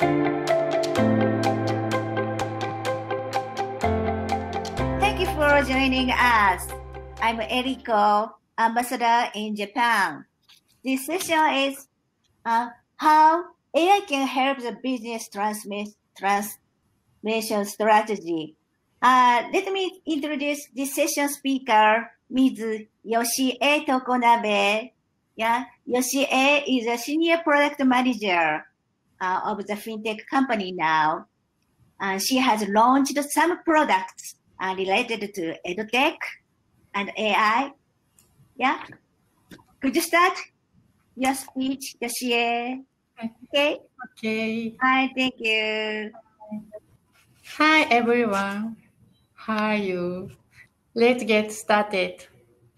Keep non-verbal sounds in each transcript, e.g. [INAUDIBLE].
Thank you for joining us. I'm Eriko, ambassador in Japan. This session is uh, how AI can help the business transformation strategy. Uh, let me introduce this session speaker, Ms. Yoshie Tokonabe. Yeah, Yoshie is a senior product manager uh, of the fintech company now. Uh, she has launched some products uh, related to edtech and AI. Yeah, could you start your speech, Yoshie? Okay. Okay. Hi, thank you. Hi, everyone. How are you? Let's get started.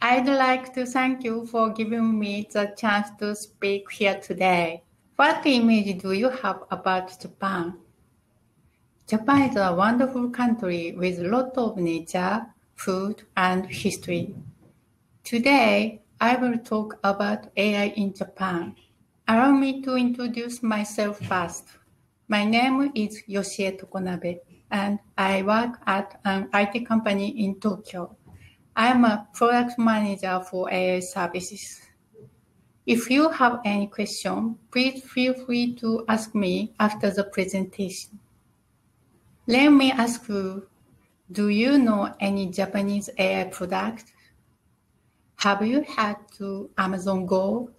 I'd like to thank you for giving me the chance to speak here today. What image do you have about Japan? Japan is a wonderful country with a lot of nature, food, and history. Today, I will talk about AI in Japan. Allow me to introduce myself first. My name is Yoshie Tokonabe, and I work at an IT company in Tokyo. I am a product manager for AI services. If you have any question, please feel free to ask me after the presentation. Let me ask you, do you know any Japanese AI product? Have you had to Amazon Go?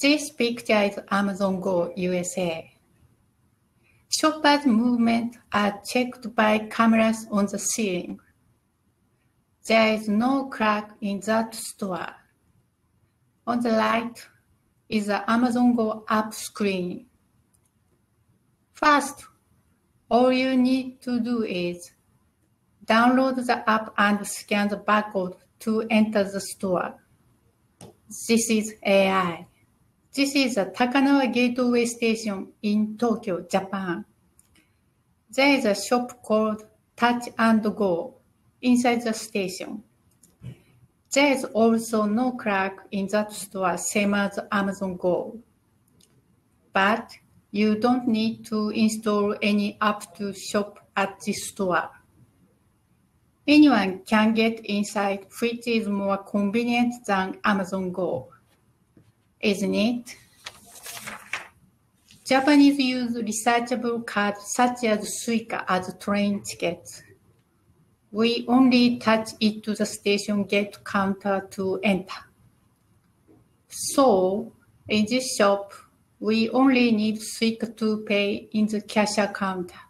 This picture is Amazon Go USA. Shoppers' movements are checked by cameras on the ceiling. There is no crack in that store. On the right is the Amazon Go app screen. First, all you need to do is download the app and scan the barcode to enter the store. This is AI. This is a Takanawa Gateway Station in Tokyo, Japan. There is a shop called Touch and Go inside the station. There is also no crack in that store, same as Amazon Go. But you don't need to install any app to shop at this store. Anyone can get inside, which is more convenient than Amazon Go, isn't it? Japanese use researchable cards such as Suica as train tickets. We only touch it to the station gate counter to enter. So, in this shop, we only need Suica to pay in the cashier counter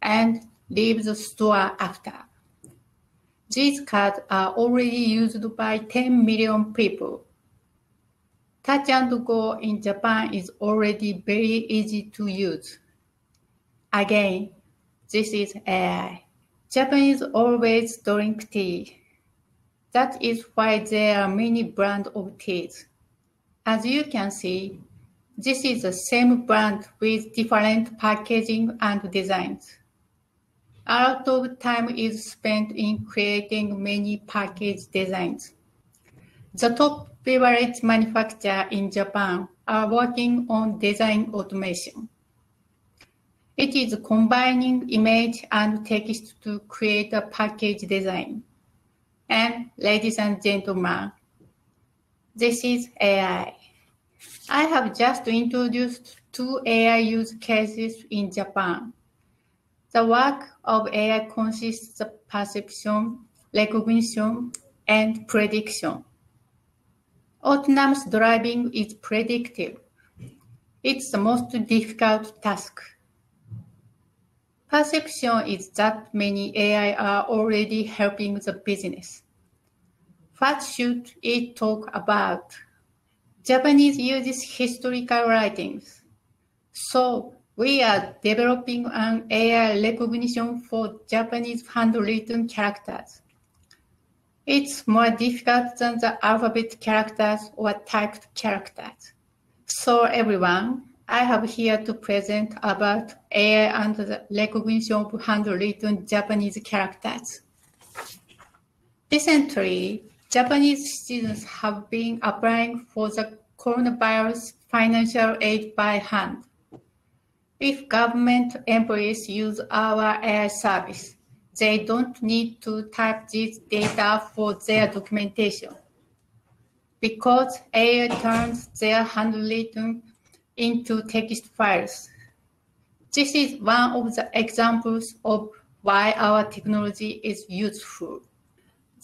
and leave the store after. These cards are already used by 10 million people. Touch and Go in Japan is already very easy to use. Again, this is AI. Japanese always drink tea. That is why there are many brands of teas. As you can see, this is the same brand with different packaging and designs. A lot of time is spent in creating many package designs. The top beverage manufacturer in Japan are working on design automation. It is combining image and text to create a package design. And ladies and gentlemen, this is AI. I have just introduced two AI use cases in Japan. The work of AI consists of perception, recognition, and prediction. Autonomous driving is predictive. It's the most difficult task. Perception is that many AI are already helping the business. What should it talk about? Japanese uses historical writings. So we are developing an AI recognition for Japanese handwritten characters. It's more difficult than the alphabet characters or typed characters. So everyone, I have here to present about AI and the recognition of handwritten Japanese characters. Recently, Japanese students have been applying for the coronavirus financial aid by hand. If government employees use our AI service, they don't need to type this data for their documentation because AI turns their handwritten into text files. This is one of the examples of why our technology is useful.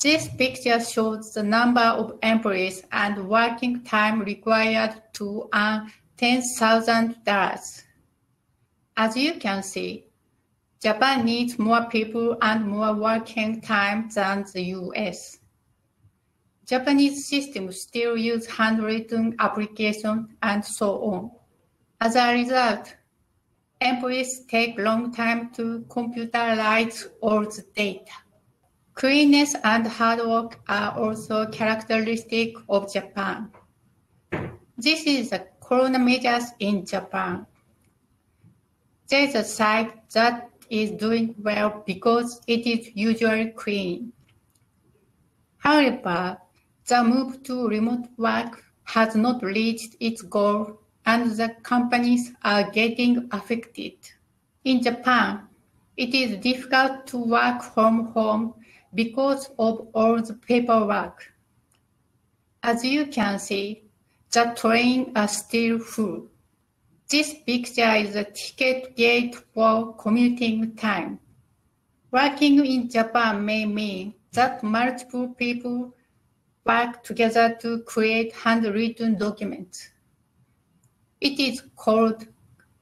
This picture shows the number of employees and working time required to earn $10,000. As you can see, Japan needs more people and more working time than the US. Japanese systems still use handwritten applications and so on. As a result, employees take long time to computerize all the data. Cleanness and hard work are also characteristic of Japan. This is the corona measures in Japan. There is a site that is doing well because it is usually clean. However, the move to remote work has not reached its goal and the companies are getting affected. In Japan, it is difficult to work from home because of all the paperwork. As you can see, the trains are still full. This picture is a ticket gate for commuting time. Working in Japan may mean that multiple people work together to create handwritten documents. It is called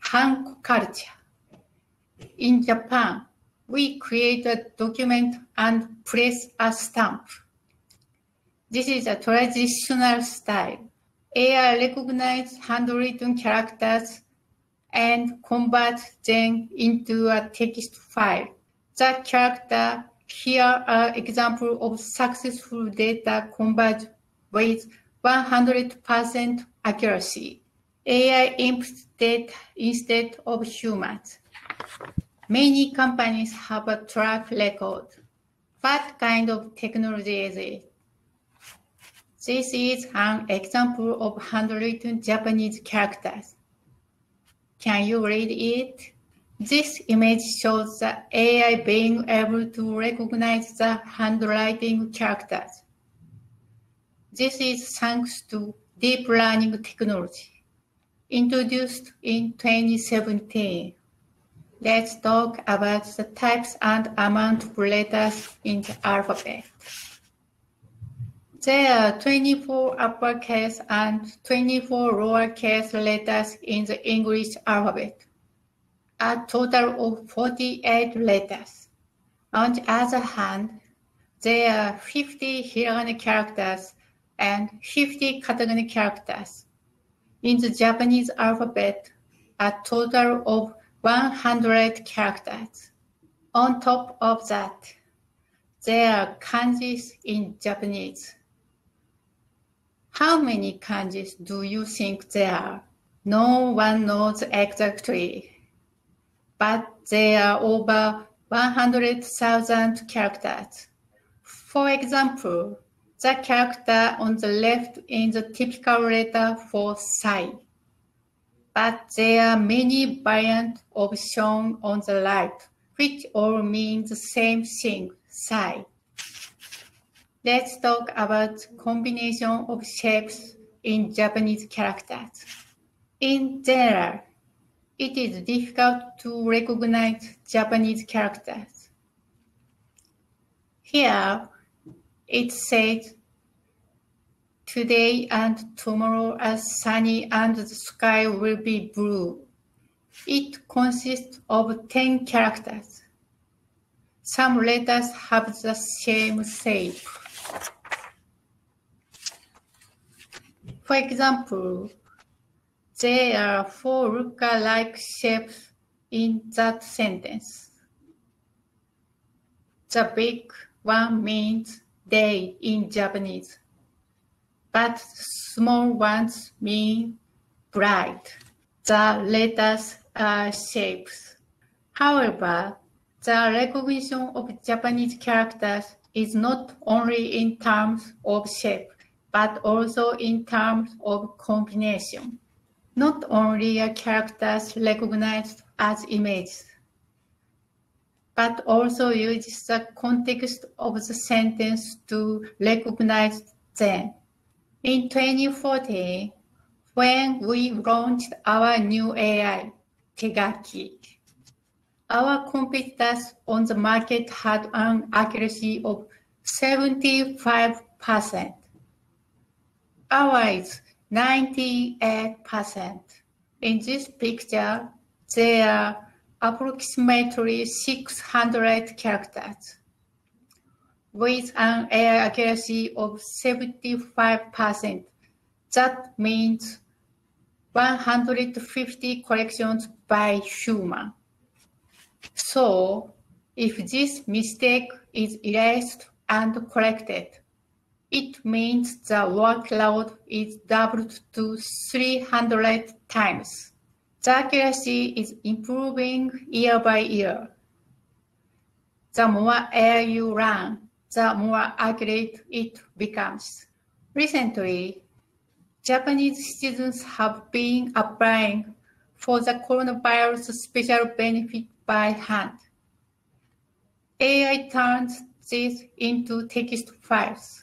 Hanko culture. In Japan, we create a document and press a stamp. This is a traditional style. AI recognizes handwritten characters and converts them into a text file. The character here are examples of successful data converged with 100% accuracy. AI data instead of humans. Many companies have a track record. What kind of technology is it? This is an example of handwritten Japanese characters. Can you read it? This image shows the AI being able to recognize the handwriting characters. This is thanks to deep learning technology introduced in 2017. Let's talk about the types and amount of letters in the alphabet. There are 24 uppercase and 24 lowercase letters in the English alphabet a total of 48 letters. On the other hand, there are 50 hiragana characters and 50 katakana characters. In the Japanese alphabet, a total of 100 characters. On top of that, there are kanjis in Japanese. How many kanjis do you think there are? No one knows exactly but there are over 100,000 characters. For example, the character on the left is the typical letter for psi, but there are many variants of shown on the right, which all mean the same thing, psi. Let's talk about combination of shapes in Japanese characters. In general, it is difficult to recognize Japanese characters. Here, it said, Today and tomorrow are sunny and the sky will be blue. It consists of 10 characters. Some letters have the same shape. For example, there are four lookalike shapes in that sentence. The big one means day in Japanese, but small ones mean bright. The letters are shapes. However, the recognition of Japanese characters is not only in terms of shape, but also in terms of combination. not only are characters recognized as images, but also uses the context of the sentence to recognize them. In 2014, when we launched our new AI, Tegaki, our competitors on the market had an accuracy of 75%. Ours 98%. In this picture, there are approximately 600 characters. With an AI accuracy of 75%, that means 150 corrections by human. So, if this mistake is erased and corrected, it means the workload is doubled to 300 times. The accuracy is improving year by year. The more air you run, the more accurate it becomes. Recently, Japanese citizens have been applying for the coronavirus special benefit by hand. AI turns this into text files.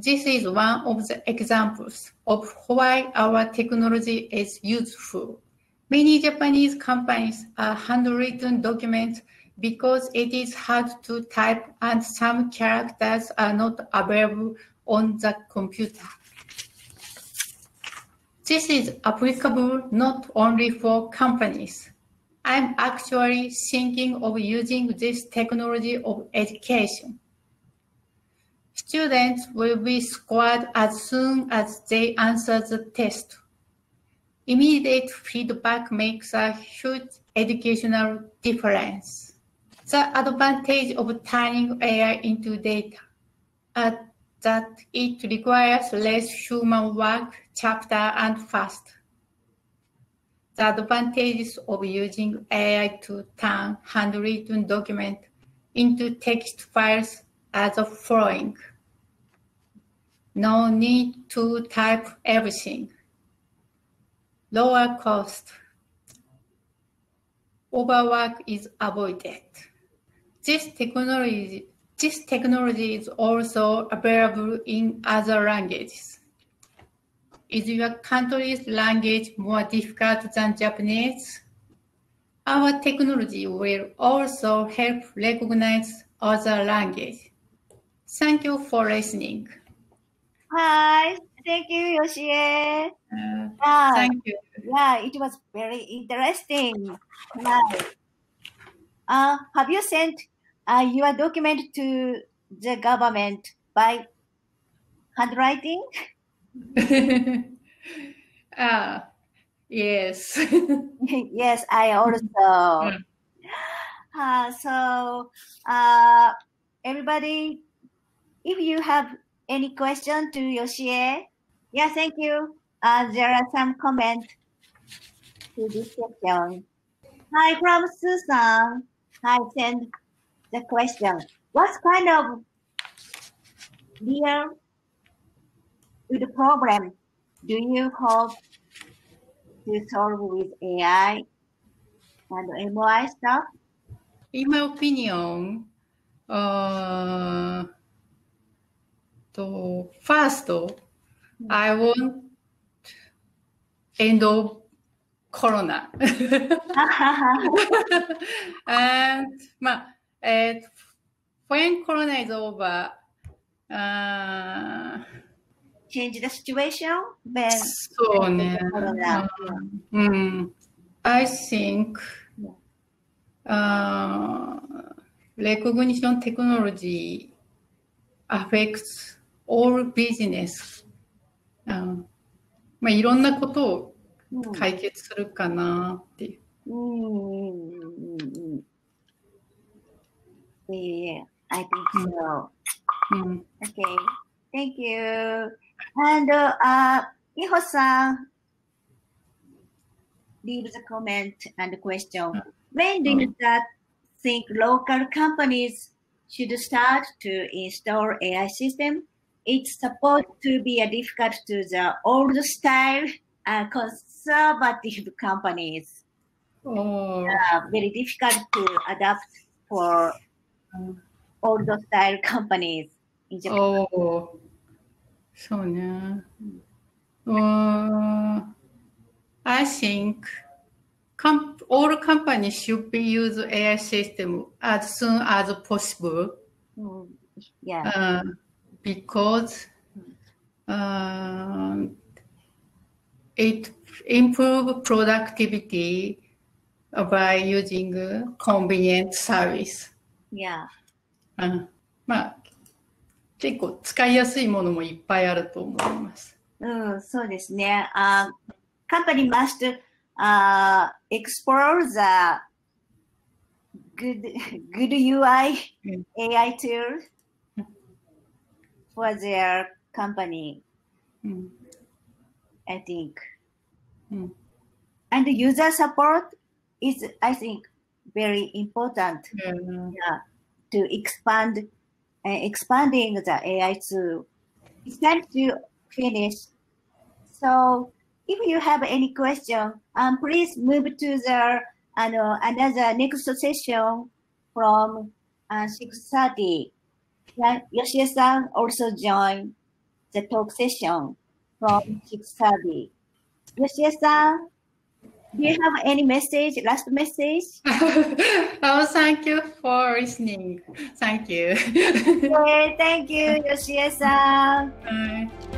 This is one of the examples of why our technology is useful. Many Japanese companies are handwritten documents because it is hard to type and some characters are not available on the computer. This is applicable not only for companies. I'm actually thinking of using this technology of education. Students will be scored as soon as they answer the test. Immediate feedback makes a huge educational difference. The advantage of turning AI into data is that it requires less human work, chapter, and fast. The advantages of using AI to turn handwritten document into text files are the following. No need to type everything. Lower cost. Overwork is avoided. This technology, this technology is also available in other languages. Is your country's language more difficult than Japanese? Our technology will also help recognize other languages. Thank you for listening. Hi, thank you, Yoshie. Uh, Yeah, thank you. yeah, it was very interesting. Right. Uh, have you sent uh, your document to the government by handwriting? [LAUGHS] ah, yes. [LAUGHS] yes, I also. Uh, so, uh, everybody, if you have any question to Yoshie, yeah, thank you. Uh, there are some comments to this section. Hi, from Susan. I send the question. What kind of deal with problem do you hope to solve with AI and MOI stuff? In my opinion, uh, to first, I want end of corona. [LAUGHS] and ma, at, when corona is over, uh, change the situation. So, um, I think uh, recognition technology affects all business. うんまあ、いろんなことをうん解決するかなっていう。うんうんうんうん。Yeah, I think so. うん。Okay, thank you. And uh, uh, Iho-san leaves a comment and question. When do you think local companies should start to install AI system? It's supposed to be a difficult to the old style uh, conservative companies. Oh. Uh, very difficult to adapt for uh, old style companies in Japan. Oh, so yeah. Uh, I think comp- all companies should be use AI system as soon as possible. Mm, yeah. Uh, because uh, it improve productivity by using convenient service. yeah. うんまあ、結構使いやすいものもいっぱいあると思います。うん、そうですね。Uh, company must uh, explore the good, good UI うん AI tool for their company. Mm. I think. Mm. And the user support is, I think, very important mm. yeah, to expand uh, expanding the AI tool. It's time to finish. So if you have any question, um, please move to the uh, another next session from uh, 6.30. Yoshie-san also joined the talk session from 6.30. Yoshie-san, do you have any message, last message? [LAUGHS] oh, thank you for listening. Thank you. Okay, thank you, Yoshie-san. はい